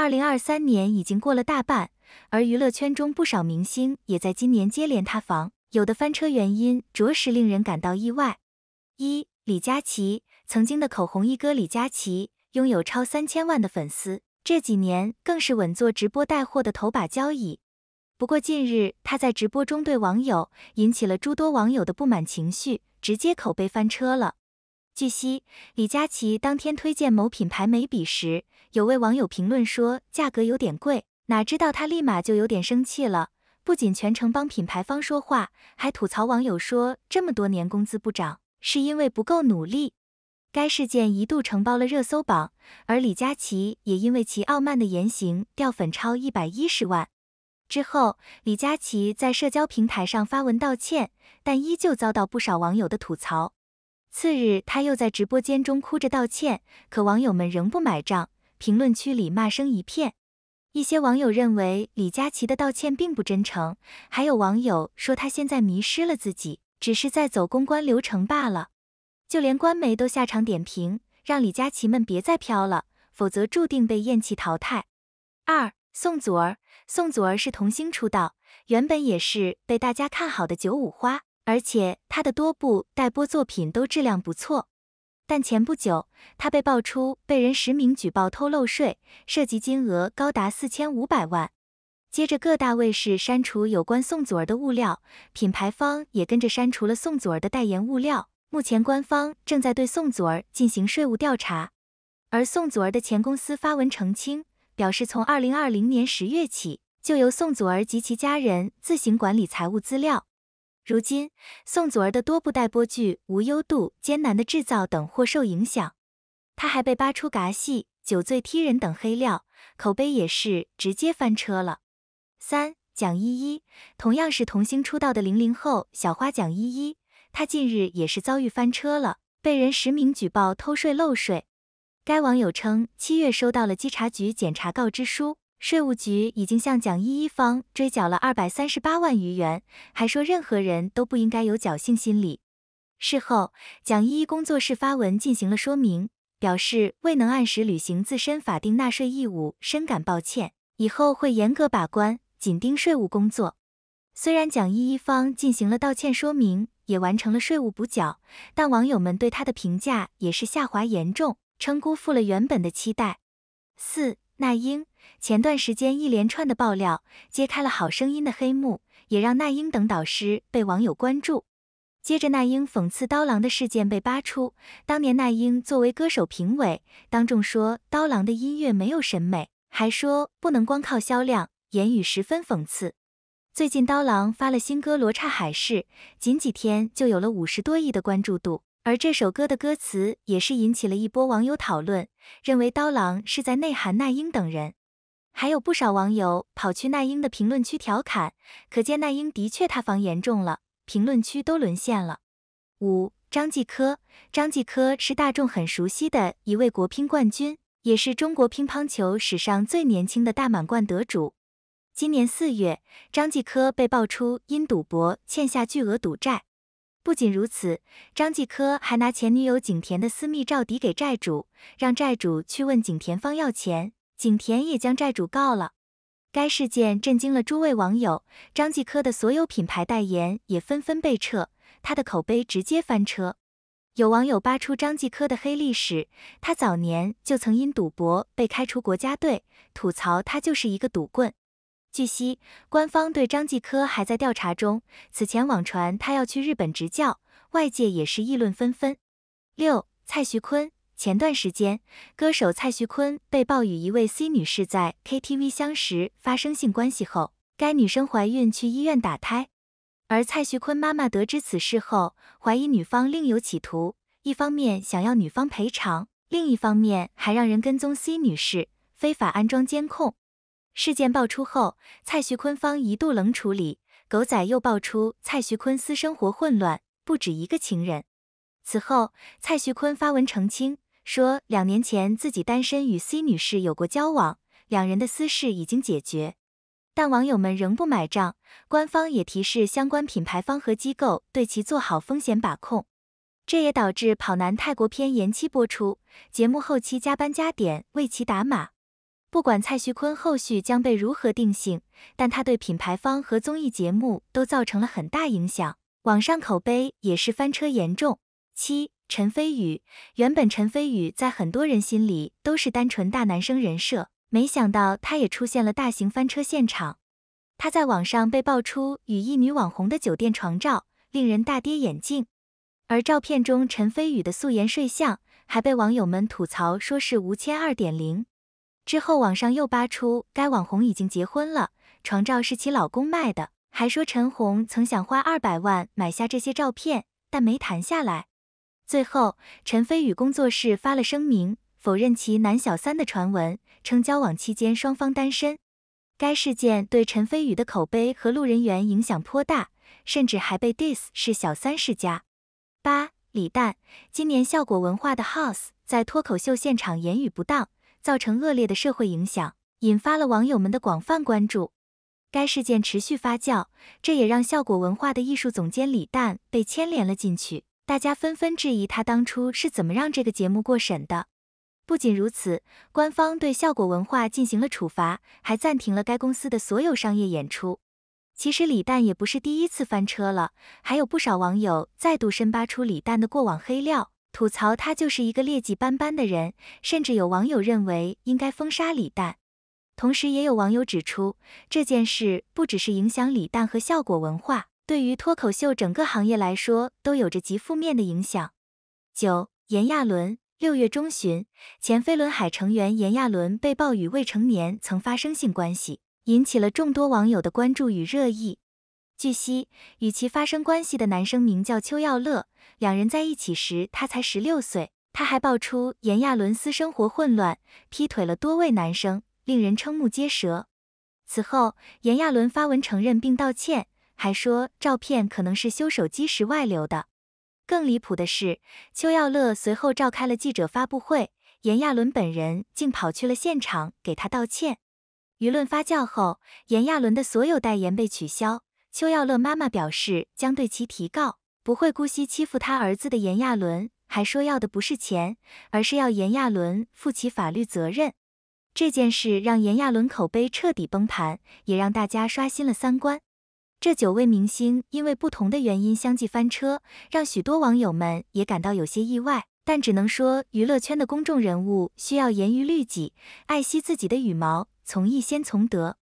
二零二三年已经过了大半，而娱乐圈中不少明星也在今年接连塌房，有的翻车原因着实令人感到意外。一，李佳琦，曾经的口红一哥李佳琦拥有超三千万的粉丝，这几年更是稳坐直播带货的头把交椅。不过近日他在直播中对网友引起了诸多网友的不满情绪，直接口碑翻车了。据悉，李佳琦当天推荐某品牌眉笔时，有位网友评论说价格有点贵，哪知道他立马就有点生气了，不仅全程帮品牌方说话，还吐槽网友说这么多年工资不涨，是因为不够努力。该事件一度承包了热搜榜，而李佳琦也因为其傲慢的言行掉粉超一百一十万。之后，李佳琦在社交平台上发文道歉，但依旧遭到不少网友的吐槽。次日，他又在直播间中哭着道歉，可网友们仍不买账，评论区里骂声一片。一些网友认为李佳琦的道歉并不真诚，还有网友说他现在迷失了自己，只是在走公关流程罢了。就连官媒都下场点评，让李佳琦们别再飘了，否则注定被厌弃淘汰。二，宋祖儿，宋祖儿是童星出道，原本也是被大家看好的九五花。而且他的多部待播作品都质量不错，但前不久他被爆出被人实名举报偷漏税，涉及金额高达四千五百万。接着各大卫视删除有关宋祖儿的物料，品牌方也跟着删除了宋祖儿的代言物料。目前官方正在对宋祖儿进行税务调查，而宋祖儿的前公司发文澄清，表示从二零二零年十月起就由宋祖儿及其家人自行管理财务资料。如今，宋祖儿的多部待播剧《无忧渡》《艰难的制造》等或受影响，她还被扒出嘎戏、酒醉踢人等黑料，口碑也是直接翻车了。三蒋依依同样是童星出道的零零后小花蒋依依，她近日也是遭遇翻车了，被人实名举报偷税漏税。该网友称，七月收到了稽查局检查告知书。税务局已经向蒋依依方追缴了二百三十八万余元，还说任何人都不应该有侥幸心理。事后，蒋依依工作室发文进行了说明，表示未能按时履行自身法定纳税义务，深感抱歉，以后会严格把关，紧盯税务工作。虽然蒋依依方进行了道歉说明，也完成了税务补缴，但网友们对她的评价也是下滑严重，称辜负了原本的期待。四那英。前段时间一连串的爆料揭开了《好声音》的黑幕，也让那英等导师被网友关注。接着，那英讽刺刀郎的事件被扒出。当年那英作为歌手评委，当众说刀郎的音乐没有审美，还说不能光靠销量，言语十分讽刺。最近刀郎发了新歌《罗刹海市》，仅几天就有了五十多亿的关注度。而这首歌的歌词也是引起了一波网友讨论，认为刀郎是在内涵那英等人。还有不少网友跑去那英的评论区调侃，可见那英的确塌房严重了，评论区都沦陷了。五张继科，张继科是大众很熟悉的一位国乒冠军，也是中国乒乓球史上最年轻的大满贯得主。今年四月，张继科被爆出因赌博欠下巨额赌债。不仅如此，张继科还拿前女友景甜的私密照抵给债主，让债主去问景甜方要钱。景甜也将债主告了，该事件震惊了诸位网友，张继科的所有品牌代言也纷纷被撤，他的口碑直接翻车。有网友扒出张继科的黑历史，他早年就曾因赌博被开除国家队，吐槽他就是一个赌棍。据悉，官方对张继科还在调查中，此前网传他要去日本执教，外界也是议论纷纷。六蔡徐坤。前段时间，歌手蔡徐坤被曝与一位 C 女士在 KTV 相识发生性关系后，该女生怀孕去医院打胎。而蔡徐坤妈妈得知此事后，怀疑女方另有企图，一方面想要女方赔偿，另一方面还让人跟踪 C 女士，非法安装监控。事件爆出后，蔡徐坤方一度冷处理。狗仔又爆出蔡徐坤私生活混乱，不止一个情人。此后，蔡徐坤发文澄清。说两年前自己单身与 C 女士有过交往，两人的私事已经解决，但网友们仍不买账，官方也提示相关品牌方和机构对其做好风险把控。这也导致《跑男泰国篇》延期播出，节目后期加班加点为其打码。不管蔡徐坤后续将被如何定性，但他对品牌方和综艺节目都造成了很大影响，网上口碑也是翻车严重。七，陈飞宇，原本陈飞宇在很多人心里都是单纯大男生人设，没想到他也出现了大型翻车现场。他在网上被爆出与一女网红的酒店床照，令人大跌眼镜。而照片中陈飞宇的素颜睡相，还被网友们吐槽说是吴谦二点零。之后，网上又扒出该网红已经结婚了，床照是其老公卖的，还说陈红曾想花二百万买下这些照片，但没谈下来。最后，陈飞宇工作室发了声明，否认其男小三的传闻，称交往期间双方单身。该事件对陈飞宇的口碑和路人缘影响颇大，甚至还被 diss 是小三世家。八李诞，今年效果文化的 House 在脱口秀现场言语不当。造成恶劣的社会影响，引发了网友们的广泛关注。该事件持续发酵，这也让效果文化的艺术总监李诞被牵连了进去。大家纷纷质疑他当初是怎么让这个节目过审的。不仅如此，官方对效果文化进行了处罚，还暂停了该公司的所有商业演出。其实李诞也不是第一次翻车了，还有不少网友再度深扒出李诞的过往黑料。吐槽他就是一个劣迹斑斑的人，甚至有网友认为应该封杀李诞。同时，也有网友指出，这件事不只是影响李诞和效果文化，对于脱口秀整个行业来说都有着极负面的影响。九，炎亚纶，六月中旬，前飞轮海成员炎亚纶被曝与未成年曾发生性关系，引起了众多网友的关注与热议。据悉，与其发生关系的男生名叫邱耀乐，两人在一起时他才十六岁。他还爆出炎亚纶私生活混乱，劈腿了多位男生，令人瞠目结舌。此后，炎亚纶发文承认并道歉，还说照片可能是修手机时外流的。更离谱的是，邱耀乐随后召开了记者发布会，炎亚纶本人竟跑去了现场给他道歉。舆论发酵后，炎亚纶的所有代言被取消。邱耀乐妈妈表示将对其提告，不会姑息欺负他儿子的炎亚纶，还说要的不是钱，而是要炎亚纶负起法律责任。这件事让炎亚纶口碑彻底崩盘，也让大家刷新了三观。这九位明星因为不同的原因相继翻车，让许多网友们也感到有些意外。但只能说，娱乐圈的公众人物需要严于律己，爱惜自己的羽毛，从艺先从德。